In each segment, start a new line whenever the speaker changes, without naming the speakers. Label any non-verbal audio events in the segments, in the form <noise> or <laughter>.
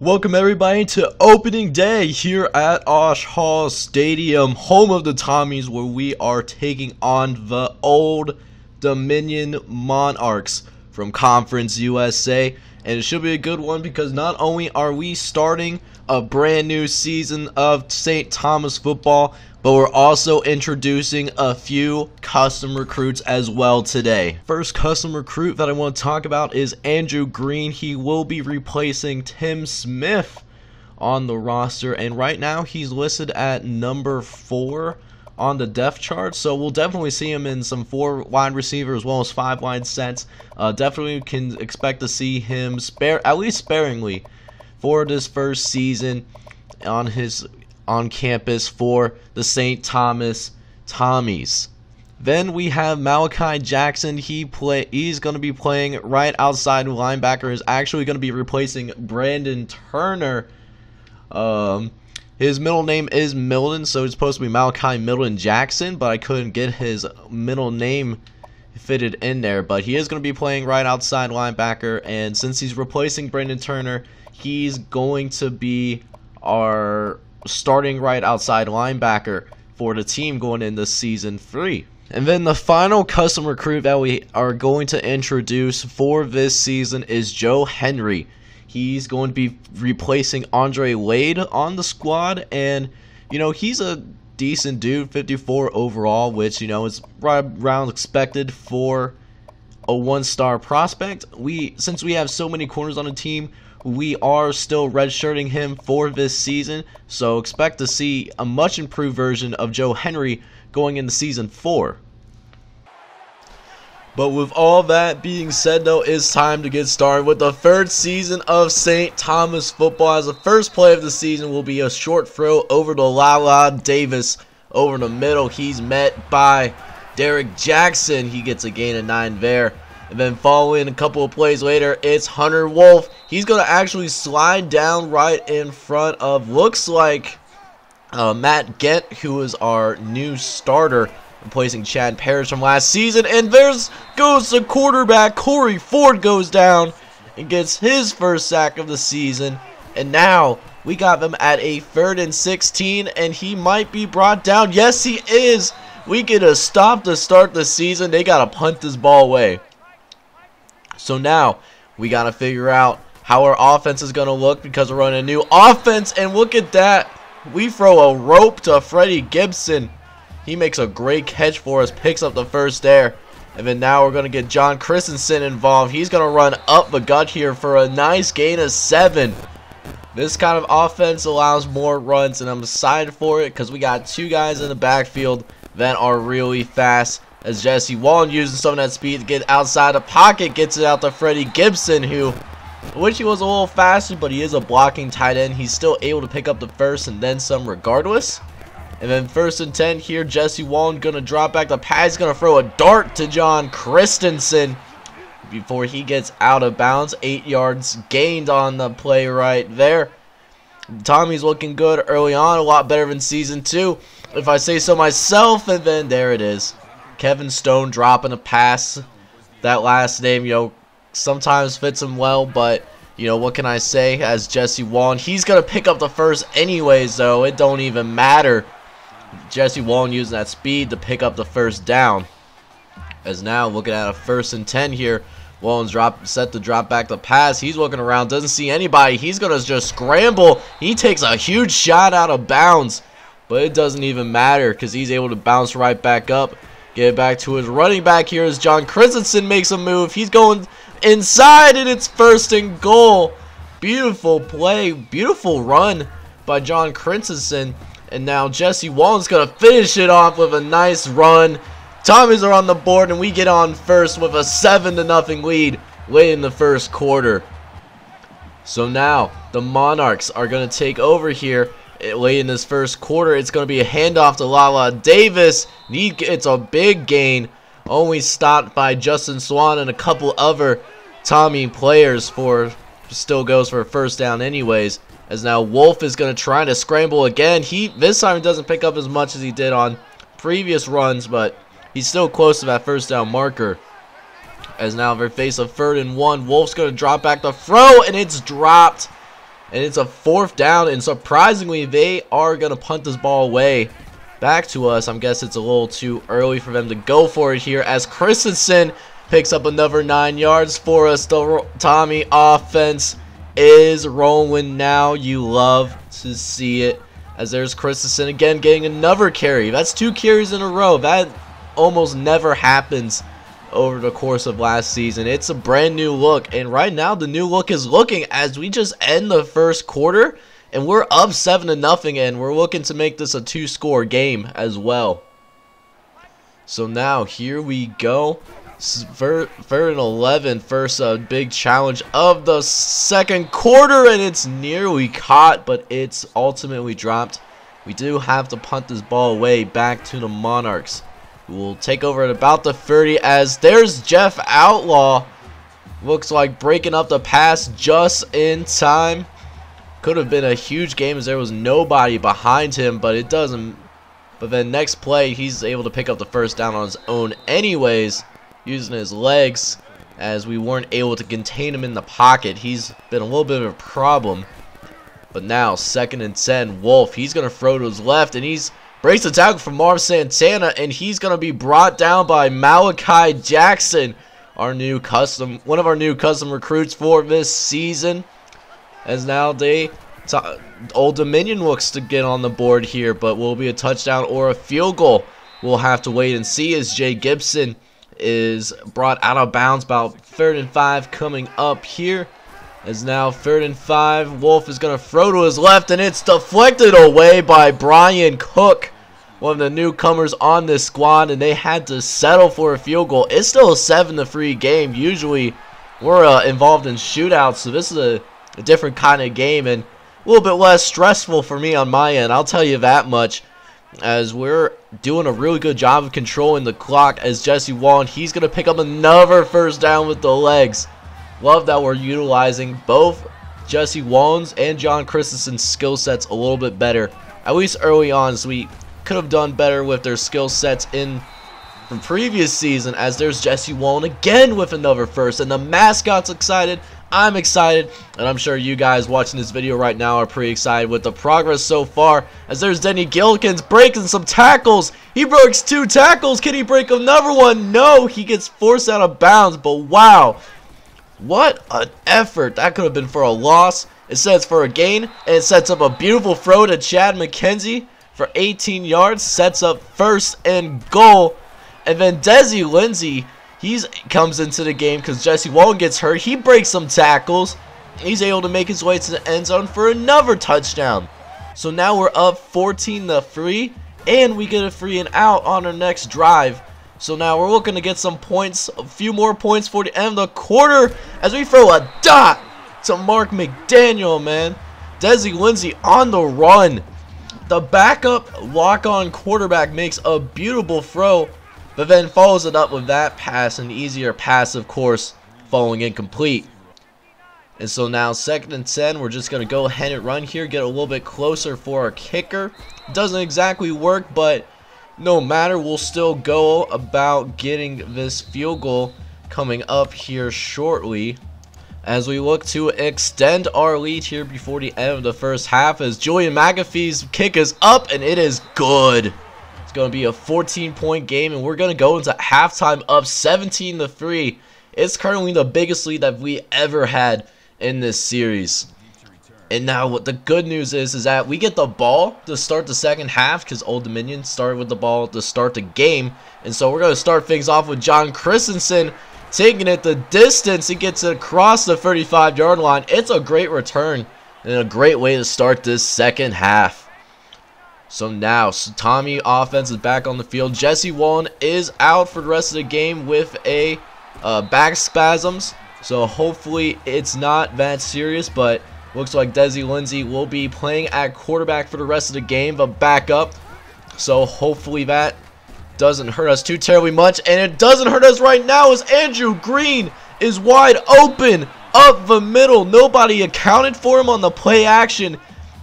Welcome everybody to opening day here at Osh Hall Stadium, home of the Tommies, where we are taking on the Old Dominion Monarchs from Conference USA. And it should be a good one because not only are we starting a brand new season of St. Thomas football, but we're also introducing a few custom recruits as well today. First custom recruit that I want to talk about is Andrew Green. He will be replacing Tim Smith on the roster, and right now he's listed at number four on the depth chart, so we'll definitely see him in some four wide receiver as well as five wide sets. Uh, definitely can expect to see him spare at least sparingly for this first season on his on campus for the St. Thomas Tommies. Then we have Malachi Jackson. He play he's going to be playing right outside linebacker. Is actually going to be replacing Brandon Turner. Um, his middle name is Milton, so it's supposed to be Malachi Milton Jackson, but I couldn't get his middle name fitted in there. But he is going to be playing right outside linebacker, and since he's replacing Brandon Turner, he's going to be our starting right outside linebacker for the team going into season three. And then the final custom recruit that we are going to introduce for this season is Joe Henry. He's going to be replacing Andre Wade on the squad, and you know he's a decent dude, 54 overall, which you know is right around expected for a one-star prospect. We since we have so many corners on the team, we are still redshirting him for this season, so expect to see a much improved version of Joe Henry going into season 4. But with all that being said, though, it's time to get started with the third season of St. Thomas football. As the first play of the season will be a short throw over to Lala Davis over the middle. He's met by Derek Jackson. He gets a gain of 9 there. And then following a couple of plays later, it's Hunter Wolf. He's going to actually slide down right in front of, looks like uh, Matt Gent, who is our new starter, replacing Chad Paris from last season. And there's goes the quarterback. Corey Ford goes down and gets his first sack of the season. And now we got them at a third and 16, and he might be brought down. Yes, he is. We get a stop to start the season. They got to punt this ball away. So now we got to figure out how our offense is going to look because we're running a new offense. And look at that. We throw a rope to Freddie Gibson. He makes a great catch for us, picks up the first there. And then now we're going to get John Christensen involved. He's going to run up the gut here for a nice gain of seven. This kind of offense allows more runs, and I'm excited for it because we got two guys in the backfield that are really fast as Jesse Wallen using some of that speed to get outside the pocket, gets it out to Freddie Gibson, who I wish he was a little faster, but he is a blocking tight end. He's still able to pick up the first and then some regardless. And then first and 10 here, Jesse Wallen going to drop back the pass. Going to throw a dart to John Christensen before he gets out of bounds. Eight yards gained on the play right there. Tommies looking good early on, a lot better than season two, if I say so myself. And then there it is. Kevin Stone dropping a pass. That last name, you know, sometimes fits him well, but you know, what can I say as Jesse Wallen? He's going to pick up the first anyways, though. It don't even matter. Jesse Wallen using that speed to pick up the first down. As now looking at a first and 10 here. Wallen's drop set to drop back the pass. He's looking around, doesn't see anybody. He's going to just scramble. He takes a huge shot out of bounds. But it doesn't even matter because he's able to bounce right back up. Get back to his running back here as John Christensen makes a move. He's going inside and it's first and goal. Beautiful play. Beautiful run by John Christensen. And now Jesse Wallen's going to finish it off with a nice run. Tommies are on the board and we get on first with a 7 to nothing lead late in the first quarter. So now the Monarchs are going to take over here late in this first quarter. It's going to be a handoff to Lala Davis. It's a big gain. Only stopped by Justin Swan and a couple other Tommy players for still goes for a first down anyways. As now Wolf is going to try to scramble again. He This time doesn't pick up as much as he did on previous runs, but he's still close to that first down marker. As now they face a third and one. Wolf's going to drop back the throw, and it's dropped And it's a fourth down, and surprisingly, they are going to punt this ball away back to us. I'm guessing it's a little too early for them to go for it here as Christensen picks up another nine yards for us. The Tommy offense is rolling now. You love to see it. As there's Christensen again getting another carry. That's two carries in a row. That almost never happens over the course of last season. It's a brand new look. And right now, the new look is looking as we just end the first quarter. And we're up 7 to nothing, and we're looking to make this a two-score game as well. So now, here we go. Third and 11, first uh, big challenge of the second quarter, and it's nearly caught, but it's ultimately dropped. We do have to punt this ball away back to the Monarchs, will take over at about the 30 as there's Jeff Outlaw. Looks like breaking up the pass just in time. Could have been a huge game as there was nobody behind him, but it doesn't. But then next play, he's able to pick up the first down on his own anyways using his legs as we weren't able to contain him in the pocket. He's been a little bit of a problem. But now, second and 10, Wolf, he's going to throw to his left, and he's breaks the tackle from Marv Santana, and he's going to be brought down by Malachi Jackson, our new custom, one of our new custom recruits for this season. As now they, Old Dominion looks to get on the board here, but will be a touchdown or a field goal. We'll have to wait and see as Jay Gibson is brought out of bounds about third and five coming up here. As now third and five, Wolf is going to throw to his left and it's deflected away by Brian Cook, one of the newcomers on this squad, and they had to settle for a field goal. It's still a 7 to 3 game. Usually we're uh, involved in shootouts, so this is a, a different kind of game and a little bit less stressful for me on my end. I'll tell you that much as we're doing a really good job of controlling the clock as Jesse Wallen, he's going to pick up another first down with the legs. Love that we're utilizing both Jesse Wallen's and John Christensen's skill sets a little bit better, at least early on, so we could have done better with their skill sets in the previous season as there's Jesse Wallen again with another first, and the mascot's excited, I'm excited, and I'm sure you guys watching this video right now are pretty excited with the progress so far, as there's Denny Gilkins breaking some tackles. He breaks two tackles. Can he break another one? No, he gets forced out of bounds, but wow. What an effort. That could have been for a loss. It sets for a gain, and it sets up a beautiful throw to Chad McKenzie for 18 yards. Sets up first and goal. And then Desi Lindsay he comes into the game because Jesse Wallen gets hurt. He breaks some tackles. He's able to make his way to the end zone for another touchdown. So now we're up 14 to 3 and we get a free and out on our next drive. So now we're looking to get some points, a few more points for the end of the quarter as we throw a dot to Mark McDaniel, man. Desi Lindsay on the run. The backup lock-on quarterback makes a beautiful throw but then follows it up with that pass, an easier pass, of course, falling incomplete. And so now second and 10, we're just going to go ahead and run here, get a little bit closer for our kicker. Doesn't exactly work, but no matter, we'll still go about getting this field goal coming up here shortly. As we look to extend our lead here before the end of the first half as Julian McAfee's kick is up and it is good. It's going to be a 14-point game, and we're going to go into halftime up 17 to 3. It's currently the biggest lead that we ever had in this series. And now what the good news is is that we get the ball to start the second half because Old Dominion started with the ball to start the game. And so we're going to start things off with John Christensen taking it the distance. He gets it across the 35-yard line. It's a great return and a great way to start this second half. So now, Tommy offense is back on the field. Jesse Wallen is out for the rest of the game with a uh, back spasms. So hopefully it's not that serious, but looks like Desi Lindsay will be playing at quarterback for the rest of the game, but back up. So hopefully that doesn't hurt us too terribly much. And it doesn't hurt us right now as Andrew Green is wide open up the middle. Nobody accounted for him on the play action.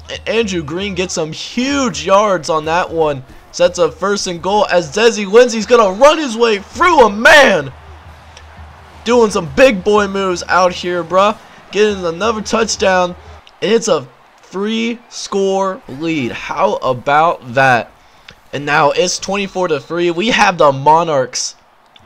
And Andrew Green gets some huge yards on that one. Sets up first and goal as Desi Lindsay's going to run his way through a man. Doing some big boy moves out here, bruh. Getting another touchdown and It's a free score lead. How about that? And now it's 24 to 3. We have the Monarchs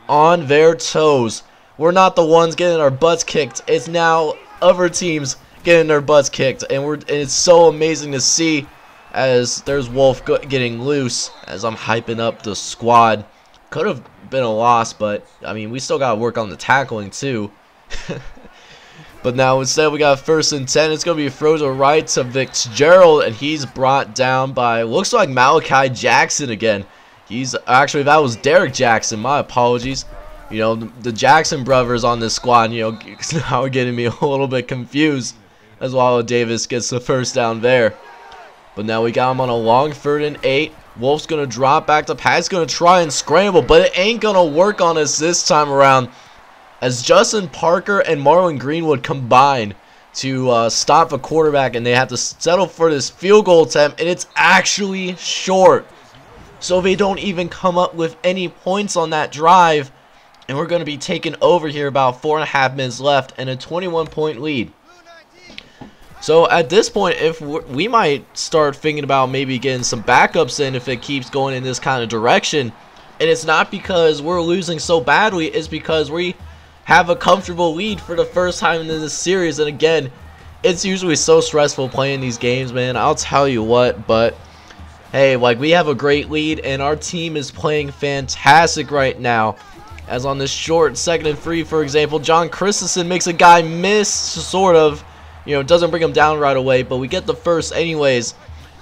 on their toes. We're not the ones getting our butts kicked. It's now other teams getting their butts kicked. And we're and it's so amazing to see as there's Wolf getting loose as I'm hyping up the squad. Could have been a loss, but I mean, we still got to work on the tackling too. <laughs> but now instead we got first and 10. It's going to be frozen right to Fitzgerald, and he's brought down by, looks like Malachi Jackson again. He's, actually, that was Derek Jackson. My apologies. You know, the, Jackson brothers on this squad, you know, <laughs> now getting me <laughs> a little bit confused as Wallow Davis gets the first down there. But now we got him on a long third and eight. Wolf's going to drop back to pass. going to try and scramble, but it ain't going to work on us this time around. As Justin Parker and Marlon Greenwood combine to uh, stop the quarterback, and they have to settle for this field goal attempt, and it's actually short. So they don't even come up with any points on that drive, and we're going to be taken over here about four and a half minutes left, and a 21-point lead. So at this point, if we might start thinking about maybe getting some backups in if it keeps going in this kind of direction. And it's not because we're losing so badly, it's because we have a comfortable lead for the first time in this series. And again, it's usually so stressful playing these games, man. I'll tell you what, but hey, like we have a great lead and our team is playing fantastic right now. As on this short second and three, for example, John Christensen makes a guy miss, sort of, you know, doesn't bring him down right away, but we get the first anyways.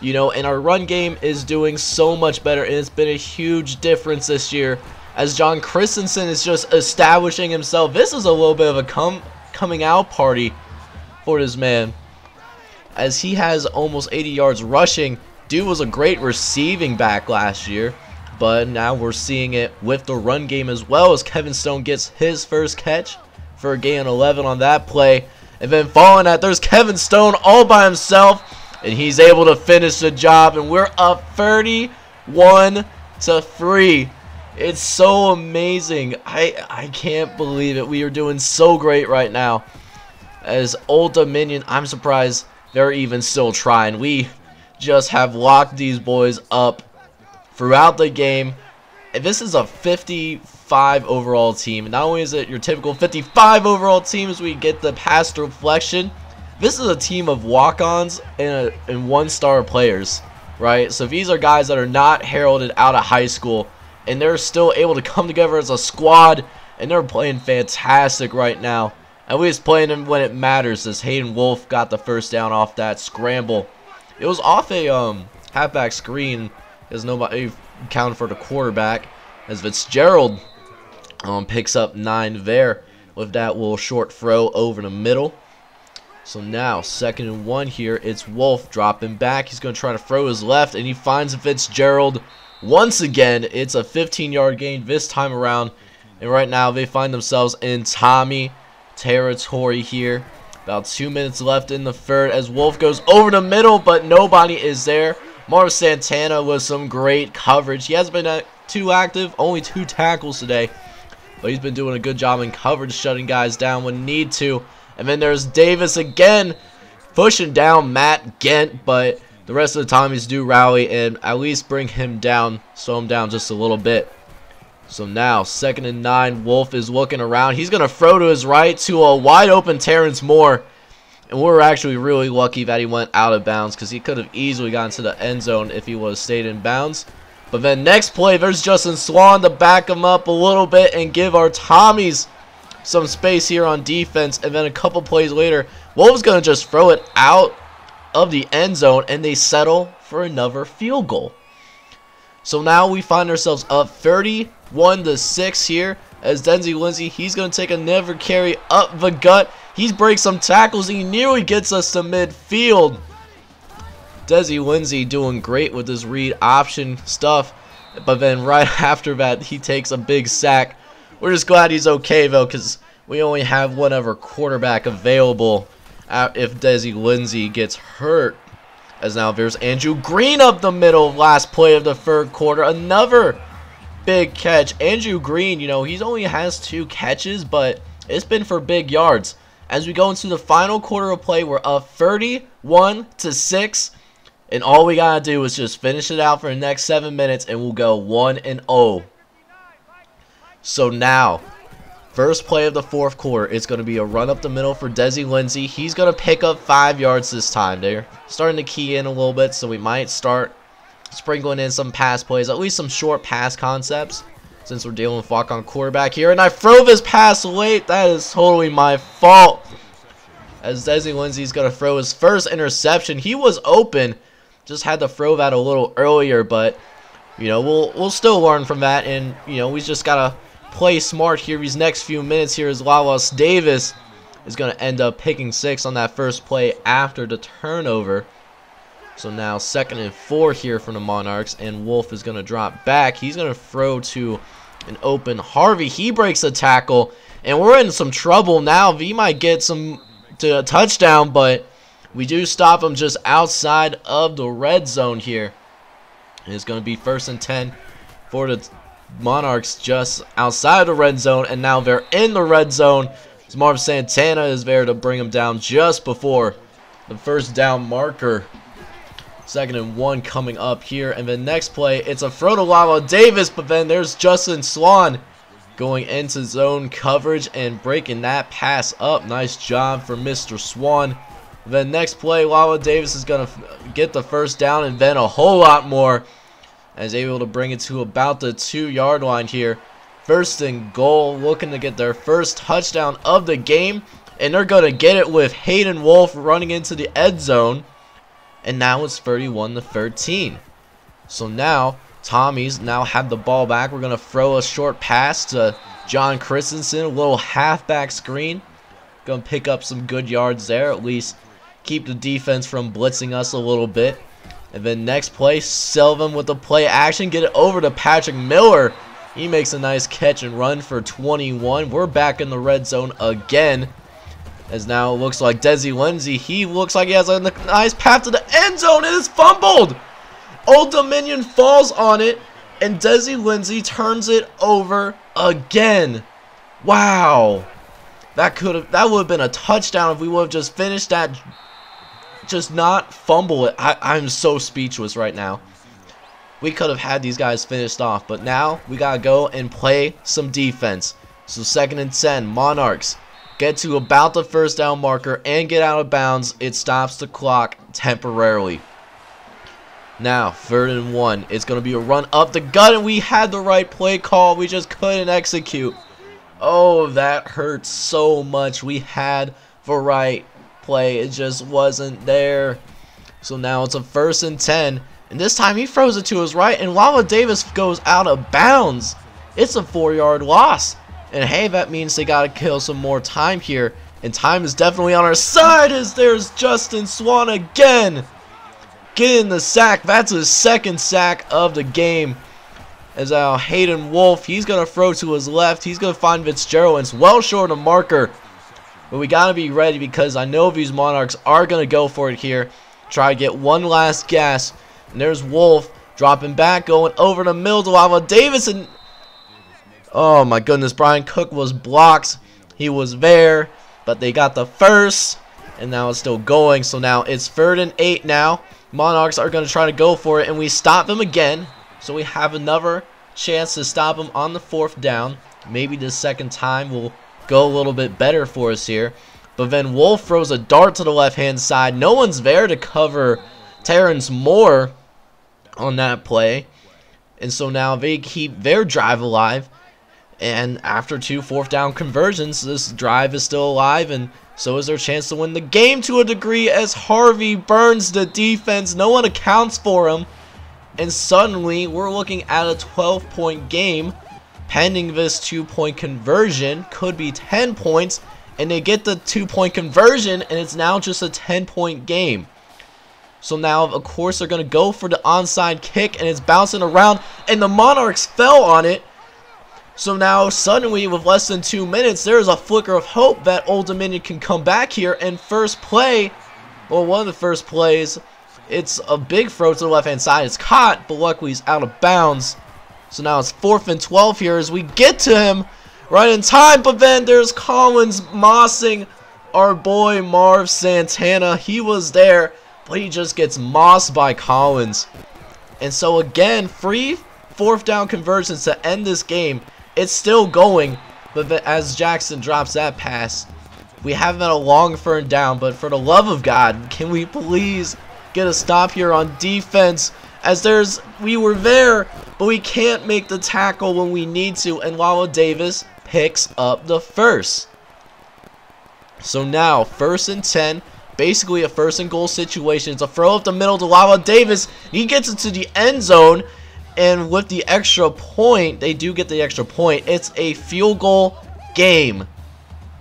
You know, and our run game is doing so much better, and it's been a huge difference this year as John Christensen is just establishing himself. This is a little bit of a come coming out party for this man as he has almost 80 yards rushing. Dude was a great receiving back last year, but now we're seeing it with the run game as well as Kevin Stone gets his first catch for a gain 11 on that play. And then following that, there's Kevin Stone all by himself. And he's able to finish the job. And we're up 31 to 3. It's so amazing. I, I can't believe it. We are doing so great right now. As Old Dominion, I'm surprised they're even still trying. We just have locked these boys up throughout the game. And this is a 55 overall team. Not only is it your typical 55 overall team as we get the pass deflection, this is a team of walk-ons and, and one-star players, right? So these are guys that are not heralded out of high school, and they're still able to come together as a squad, and they're playing fantastic right now. We just playing them when it matters as Hayden Wolf got the first down off that scramble. It was off a um, halfback screen as nobody counted for the quarterback as Fitzgerald um, picks up nine there with that little short throw over the middle. So now, second and one here, it's Wolf dropping back. He's going to try to throw his left, and he finds Fitzgerald once again. It's a 15-yard gain this time around. And right now, they find themselves in Tommy territory here. About two minutes left in the third as Wolf goes over the middle, but nobody is there. Marv Santana with some great coverage. He hasn't been too active, only two tackles today. But he's been doing a good job in coverage, shutting guys down when need to. And then there's Davis again, pushing down Matt Gent, but the rest of the time he's do rally and at least bring him down, slow him down just a little bit. So now, second and nine, Wolf is looking around. He's going to throw to his right to a wide open Terrence Moore. And we're actually really lucky that he went out of bounds because he could have easily gotten to the end zone if he would have stayed in bounds. But then next play, there's Justin Swan to back him up a little bit and give our Tommies some space here on defense. And then a couple plays later, Wolves going to just throw it out of the end zone and they settle for another field goal. So now we find ourselves up 31 to 6 here as Desi Lindsay, he's going to take another carry up the gut. He breaks some tackles. He nearly gets us to midfield. Desi Lindsay doing great with his read option stuff. But then right <laughs> after that, he takes a big sack. We're just glad he's okay, though, because we only have one other quarterback available if Desi Lindsay gets hurt. As now there's Andrew Green up the middle last play of the third quarter. Another big catch. Andrew Green, you know, he only has two catches, but it's been for big yards. as we go into the final quarter of play. We're up 31 to 6. And all we got to do is just finish it out for the next 7 minutes and we'll go 1 and 0. So now, first play of the fourth quarter, it's going to be a run up the middle for Desi Lindsey. He's going to pick up 5 yards this time. They're starting to key in a little bit, so we might start sprinkling in some pass plays, at least some short pass concepts since we're dealing with walk-on quarterback here. And I throw this pass late. That is totally my fault. As Desi Lindsey's going to throw his first interception. He was open. Just had to throw that a little earlier, but, you know, we'll, we'll still learn from that. And, you know, we just got to play smart here these next few minutes here as Davis is going to end up picking six on that first play after the turnover. So now second and four here from the Monarchs, and Wolf is going to drop back. He's going to throw to an open Harvey. He breaks a tackle, and we're in some trouble now. V might get some to a touchdown, but we do stop him just outside of the red zone here. And it's going to be first and 10 for the Monarchs just outside the red zone, and now they're in the red zone. As Marv Santana is there to bring him down just before the first down marker. Second and one coming up here. And the next play, it's a throw to Lava Davis, but then there's Justin Swan going into zone coverage and breaking that pass up. Nice job for Mr. Swan. The next play, Lava Davis is going to get the first down and then a whole lot more as able to bring it to about the two yard line here. First and goal, looking to get their first touchdown of the game. And they're going to get it with Hayden Wolf running into the end zone and now it's 31 to 13. So now Tommies now had the ball back. We're going to throw a short pass to John Christensen, a little halfback screen. Going to pick up some good yards there, at least keep the defense from blitzing us a little bit. And then next play, Selvin with the play action, get it over to Patrick Miller. He makes a nice catch and run for 21. We're back in the red zone again. As now it looks like Desi Lindsey, he looks like he has a nice path to the end zone it's fumbled. Old Dominion falls on it and Desi Lindsey turns it over again. Wow. That could have that would have been a touchdown if we would have just finished that just not fumble it. I, I'm so speechless right now. We could have had these guys finished off, but now we gotta go and play some defense. So second and ten, Monarchs get to about the first down marker, and get out of bounds, it stops the clock temporarily. Now, third and one. It's going to be a run up the gut, and we had the right play call. We just couldn't execute. Oh, that hurts so much. We had the right play. It just wasn't there. So now it's a first and 10. And this time he throws it to his right, and Lava Davis goes out of bounds. It's a four-yard loss. And hey, that means they gotta kill some more time here. And time is definitely on our side as there's Justin Swan again. Getting the sack. That's his second sack of the game. As now Hayden Wolf, he's going to throw to his left. He's going to find Fitzgerald. And It's well short of marker. But we got to be ready because I know these Monarchs are going to go for it here. Try to get one last gas. And there's Wolf dropping back, going over the middle to Lava Davis. And Oh my goodness, Brian Cook was blocked. He was there, but they got the first, and now it's still going. So now it's third and eight now. Monarchs are going to try to go for it, and we stop them again. So we have another chance to stop them on the fourth down. Maybe the second time will go a little bit better for us here. But then Wolf throws a dart to the left-hand side. No one's there to cover Terrence Moore on that play. And so now they keep their drive alive. And after two fourth down conversions, this drive is still alive, and so is their chance to win the game to a degree as Harvey burns the defense. No one accounts for him. And suddenly, we're looking at a 12-point game. Pending this two-point conversion, could be 10 points. And they get the two-point conversion, and it's now just a 10-point game. So now, of course, they're going to go for the onside kick, and it's bouncing around. And the Monarchs fell on it. So now, suddenly, with less than two minutes, there is a flicker of hope that Old Dominion can come back here. And first play, well, one of the first plays, it's a big throw to the left-hand side. It's caught, but luckily he's out of bounds. So now it's fourth and 12 here as we get to him right in time. But then there's Collins mossing our boy Marv Santana. He was there, but he just gets mossed by Collins. And so again, free fourth down conversions to end this game. It's still going, but as Jackson drops that pass, we have a long third down. But for the love of God, can we please get a stop here on defense? As there's, we were there, but we can't make the tackle when we need to, and Lala Davis picks up the first. So now, first and 10, basically a first and goal situation. It's a throw up the middle to Lala Davis. He gets into the end zone, and with the extra point, they do get the extra point. It's a field goal game.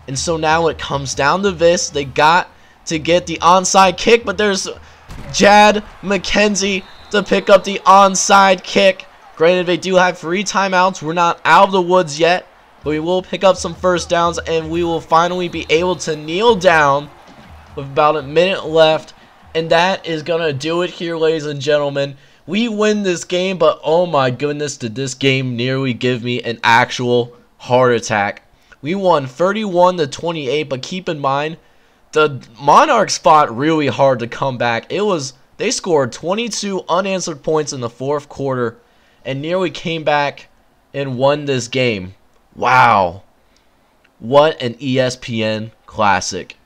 And so now it comes down to this. They got to get the onside kick, but there's Chad McKenzie to pick up the onside kick. Granted, they do have three timeouts. We're not out of the woods yet, but we will pick up some first downs, and we will finally be able to kneel down with about a minute left. And that is going to do it here, ladies and gentlemen. We win this game, but oh my goodness, did this game nearly give me an actual heart attack. We won 31 to 28, but keep in mind, the Monarchs fought really hard to come back. It was they scored 22 unanswered points in the fourth quarter and nearly came back and won this game. Wow. What an ESPN classic.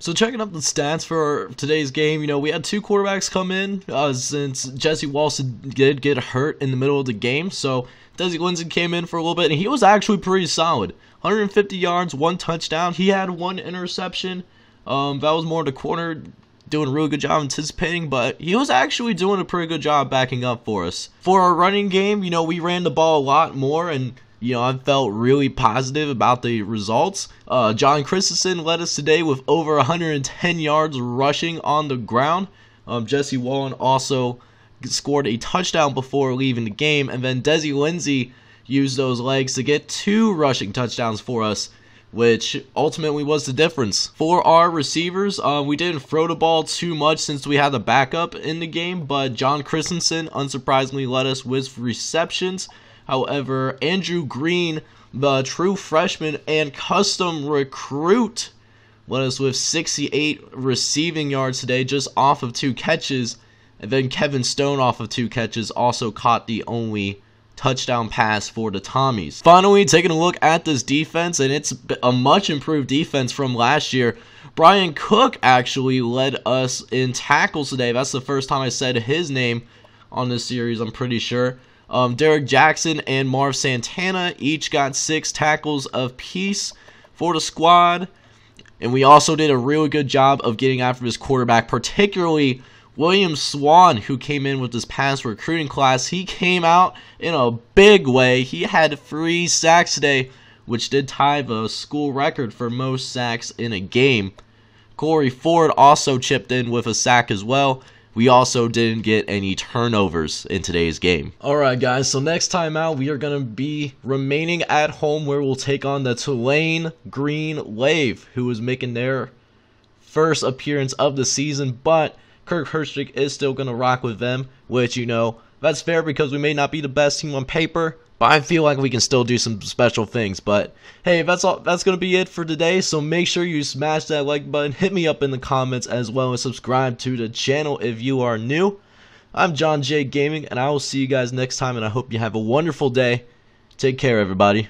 So checking up the stats for today's game, you know, we had two quarterbacks come in uh, since Jesse Wallen did get hurt in the middle of the game. So Desi Lindsey came in for a little bit, and he was actually pretty solid. 150 yards, one touchdown. He had one interception. Um, that was more in the corner doing a really good job anticipating, but he was actually doing a pretty good job backing up for us. For our running game, you know, we ran the ball a lot more, and you know, I felt really positive about the results. Uh, John Christensen led us today with over 110 yards rushing on the ground. Um, Jesse Wallen also scored a touchdown before leaving the game, and then Desi Lindsey used those legs to get two rushing touchdowns for us which ultimately was the difference. For our receivers, uh, we didn't throw the ball too much since we had the backup in the game, but John Christensen unsurprisingly led us with receptions. However, Andrew Green, the true freshman and custom recruit, led us with 68 receiving yards today, just off of two catches. And then Kevin Stone, off of two catches, also caught the only touchdown pass for the Tommies. Finally, taking a look at this defense, and it's a much improved defense from last year. Brian Cook actually led us in tackles today. That's the first time I said his name on this series, I'm pretty sure. Um, Derek Jackson and Marv Santana each got six tackles of peace for the squad. And we also did a really good job of getting after this quarterback, particularly William Swan, who came in with this past recruiting class, he came out in a big way. He had three sacks today, which did tie the school record for most sacks in a game. Corey Ford also chipped in with a sack as well. We also didn't get any turnovers in today's game. Alright guys, so next time out we are going to be remaining at home where we'll take on the Tulane Green Wave, who is making their first appearance of the season, but Kirk Herbstreit is still going to rock with them, which, you know, that's fair because we may not be the best team on paper, but I feel like we can still do some special things. But hey, that's all that's gonna be it for today. So make sure you smash that like button, hit me up in the comments as well and subscribe to the channel if you are new. I'm JohnJake Gaming and I will see you guys next time and I hope you have a wonderful day. Take care everybody.